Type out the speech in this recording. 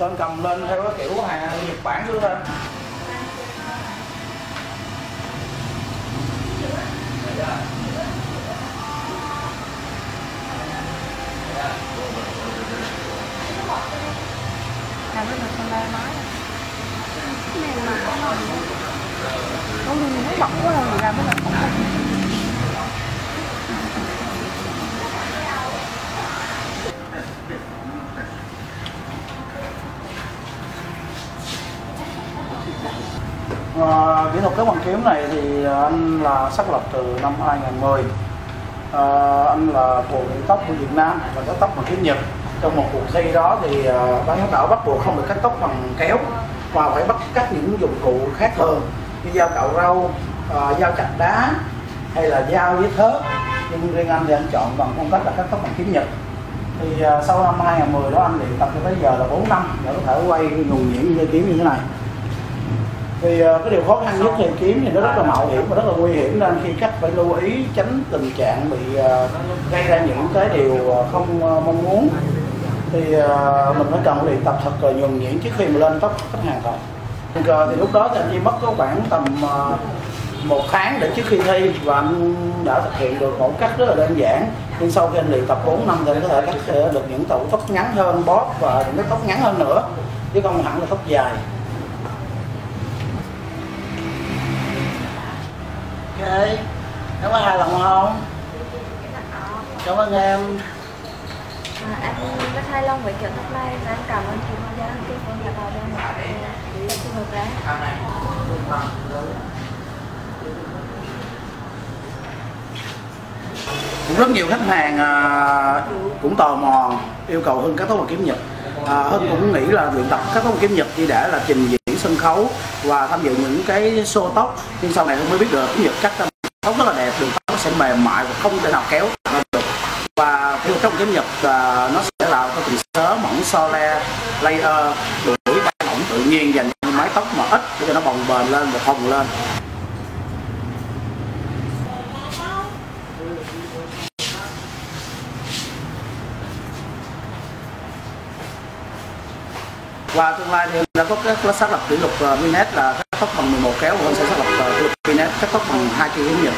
sơn cầm lên theo cái kiểu hàng nhật bản luôn lên làm cái mình không nói cái này mà không không có mình nó bỏng quá rồi làm cái mình không À, kỹ thuật cấu bằng kiếm này thì anh là xác lập từ năm 2010 à, ờ, anh là bộ biện tóc của Việt Nam và cắt tóc bằng kiếm Nhật. Trong một cuộc thi đó thì ờ, à, ban giám khảo bắt buộc không được cắt tóc bằng kéo và phải bắt cắt những dụng cụ khác hơn như dao cạo râu à, dao chặt đá hay là dao với thớt. Nhưng riêng anh thì anh chọn bằng phong cách là cắt tóc bằng kiếm Nhật. Thì à, sau năm 2010 đó anh luyện tập cho tới giờ là 4 năm để có thể quay nguồn nhuyễn như kiếm như thế này thì ờ, cái điều khó khăn nhất khi kiếm thì nó rất là mạo hiểm và rất là nguy hiểm nên khi cắt phải lưu ý tránh tình trạng bị ờ, gây ra những cái điều ờ, không mong muốn thì mình phải cần luyện tập thật là nhuần nhuyễn trước khi mà lên tóc khách hàng rồi. Tình cờ thì lúc đó thì anh chỉ mất có khoảng tầm một tháng để trước khi thi và anh đã thực hiện được một cách rất là đơn giản nhưng sau khi anh luyện tập 4 năm thì anh có thể cắt được những tàu tóc ngắn hơn bóp và những cái tóc ngắn hơn nữa, chứ không hẳn là tóc dài ok em có hài lòng không? Cảm ơn em. À, anh rất hài lòng với kiểu tóc này và anh cảm ơn chị Hoa Giang khi con đã vào đây một tập trường hợp cũng rất nhiều khách hàng à, cũng tò mò yêu cầu hưng cắt tóc bằng kiếm nhật. À, hưng cũng nghĩ là luyện tập cắt tóc bằng kiếm nhật chỉ để là trình diễn sân khấu và tham dự những cái show tóc nhưng sau này hưng mới biết được kiếm nhật cắt ra tóc rất là đẹp, đường tóc sẽ mềm mại và không thể nào kéo được. Và khi trong kiếm nhật à, nó sẽ là có tình sớ mỏng so le, layer đuổi bay mỏng tự nhiên dành cho mái tóc mà ít để cho nó bồng bềnh lên và phồng lên. Và tương lai thì đã có cái xác lập kỷ lục uh, là cắt tóc bằng 11 kéo và sẽ xác lập kỷ lục minet cắt tóc bằng hai cây kiếm nhật